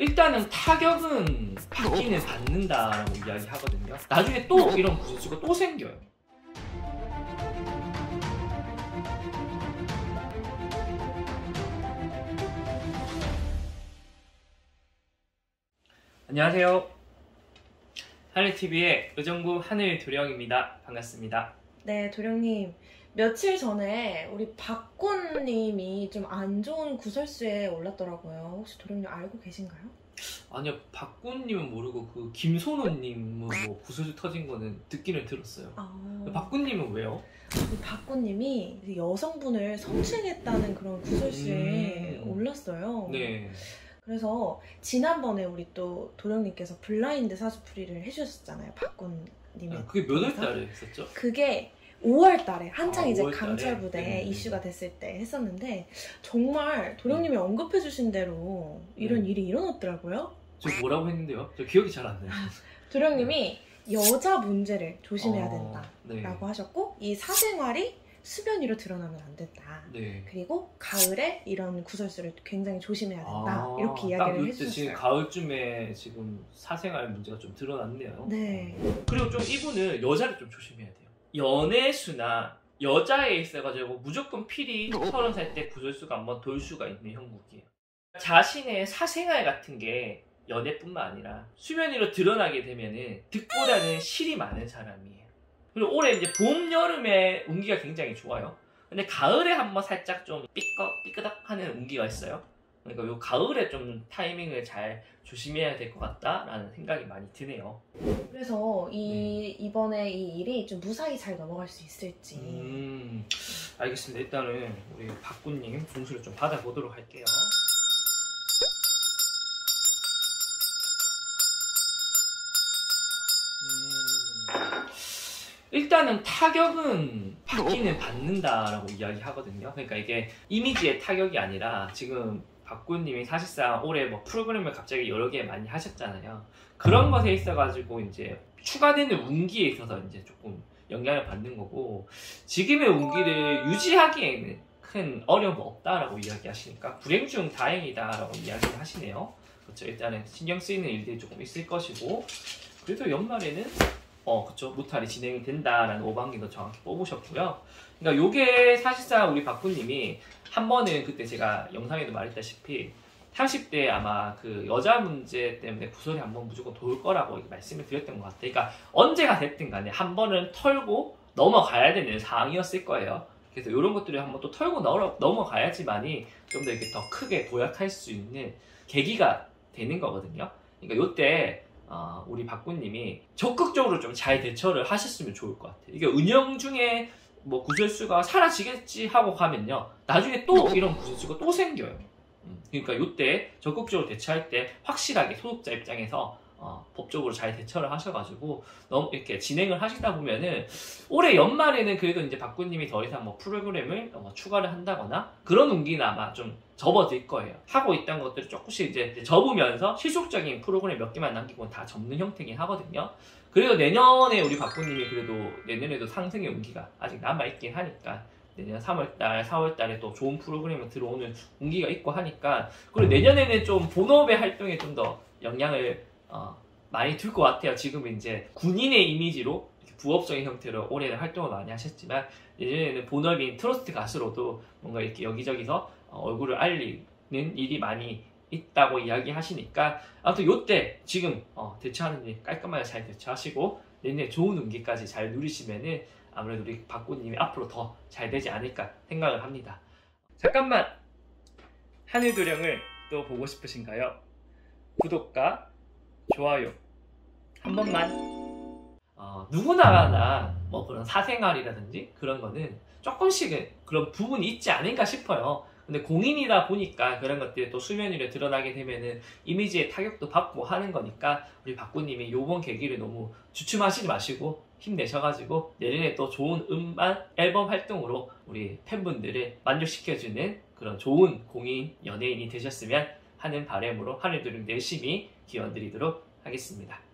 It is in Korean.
일단은 타격은 받기는 받는다라고 이야기하거든요. 나중에 또 이런 구설수가 또 생겨요. 안녕하세요. 하늘TV의 의정부 하늘 도령입니다. 반갑습니다. 네, 도령님. 며칠 전에 우리 박군님이 좀 안 좋은 구설수에 올랐더라고요. 혹시 도령님 알고 계신가요? 아니요, 박군님은 모르고 그 김소노님은 뭐 구설수 터진 거는 듣기는 들었어요. 아, 박군님은 왜요? 박군님이 여성분을 성추행했다는 그런 구설수에 음. 올랐어요. 네. 그래서 지난번에 우리 또 도령님께서 블라인드 사주풀이를 해주셨잖아요. 박군님의. 아, 그게 몇 월 달에 했었죠? 그게 5월 달에 한창 아, 이제 5월 달에? 강철 부대 네. 이슈가 됐을 때 했었는데 정말 도령님이 언급해 주신 대로 이런 네. 일이 일어났더라고요. 저 뭐라고 했는데요? 저 기억이 잘 안 나요. 도령님이 여자 문제를 조심해야 어, 된다라고 네. 하셨고 이 사생활이 수변 위로 드러나면 안 된다. 네. 그리고 가을에 이런 구설수를 굉장히 조심해야 된다. 아, 이렇게 딱 이야기를 이때 지금 해주셨어요. 가을쯤에 지금 사생활 문제가 좀 드러났네요. 네. 그리고 좀 이분은 여자를 좀 조심해야 돼요. 연애수나 여자에 있어가지고 무조건 필히 서른 살 때 구설수가 한번 돌 수가 있는 형국이에요. 자신의 사생활 같은 게 연애뿐만 아니라 수면 위로 드러나게 되면은 득보다는 실이 많은 사람이에요. 그리고 올해 이제 봄, 여름에 운기가 굉장히 좋아요. 근데 가을에 한번 살짝 좀 삐꺼, 삐끄덕 하는 운기가 있어요. 그러니까 요 가을에 좀 타이밍을 잘 조심해야 될 것 같다라는 생각이 많이 드네요. 그래서 이 네. 이번에 이 일이 좀 무사히 잘 넘어갈 수 있을지. 음, 알겠습니다. 일단은 우리 박군님 분수를 좀 받아보도록 할게요. 음, 일단은 타격은 받기는 받는다라고 이야기하거든요. 그러니까 이게 이미지의 타격이 아니라 지금 박군님이 사실상 올해 뭐 프로그램을 갑자기 여러 개 많이 하셨잖아요. 그런 것에 있어가지고 이제 추가되는 운기에 있어서 이제 조금 영향을 받는 거고 지금의 운기를 유지하기에는 큰 어려움 없다라고 이야기하시니까 불행 중 다행이다라고 이야기를 하시네요. 그렇죠. 일단은 신경 쓰이는 일들이 조금 있을 것이고 그래도 연말에는 어 그쵸 무탈이 진행이 된다라는 오방기도 정확히 뽑으셨고요. 그러니까 요게 사실상 우리 박구님이 한 번은 그때 제가 영상에도 말했다시피 30대 아마 그 여자 문제 때문에 구설이 한 번 무조건 돌 거라고 말씀을 드렸던 것 같아요. 그러니까 언제가 됐든 간에 한 번은 털고 넘어가야 되는 상황이었을 거예요. 그래서 이런 것들을 한번 또 털고 넘어- 넘어가야지만이 좀 더 이렇게 더 크게 도약할 수 있는 계기가 되는 거거든요. 그러니까 요때 어, 우리 박구님이 적극적으로 좀 잘 대처를 하셨으면 좋을 것 같아요. 이게 운영 중에 뭐 구설수가 사라지겠지 하고 가면요. 나중에 또 이런 구설수가 또 생겨요. 음, 그러니까 요때 적극적으로 대처할 때 확실하게 소득자 입장에서 어, 법적으로 잘 대처를 하셔가지고 너무 이렇게 진행을 하시다 보면은 올해 연말에는 그래도 이제 박구님이 더 이상 뭐 프로그램을 어, 추가를 한다거나 그런 운기는 아마 좀 접어들 거예요. 하고 있던 것들을 조금씩 이제 접으면서 실속적인 프로그램 몇 개만 남기고 다 접는 형태긴 하거든요. 그래도 내년에 우리 박구님이 그래도 내년에도 상승의 운기가 아직 남아있긴 하니까 내년 3월달, 4월달에 또 좋은 프로그램이 들어오는 운기가 있고 하니까 그리고 내년에는 좀 본업의 활동에 좀 더 영향을 어, 많이 둘것 같아요. 지금 이제 군인의 이미지로 부업적인 형태로 올해는 활동을 많이 하셨지만 내년에는 본업인 트로트 가수로도 뭔가 이렇게 여기저기서 어, 얼굴을 알리는 일이 많이 있다고 이야기하시니까 아무튼 요때 지금 어, 대처하는 일 깔끔하게 잘 대처하시고 내년에 좋은 운기까지 잘 누리시면은 아무래도 우리 박군님이 앞으로 더 잘 되지 않을까 생각을 합니다. 잠깐만 하늘도령을 또 보고 싶으신가요? 구독과 좋아요 한 번만. 어, 누구나나 뭐 그런 사생활이라든지 그런 거는 조금씩은 그런 부분이 있지 않을까 싶어요. 근데 공인이다 보니까 그런 것들이 또 수면 위로 드러나게 되면은 이미지에 타격도 받고 하는 거니까 우리 박구님이 요번 계기를 너무 주춤하시지 마시고 힘내셔가지고 내년에 또 좋은 음반 앨범 활동으로 우리 팬분들을 만족시켜주는 그런 좋은 공인 연예인이 되셨으면 하는 바람으로 하늘도령 열심히 기원드리도록 하겠습니다.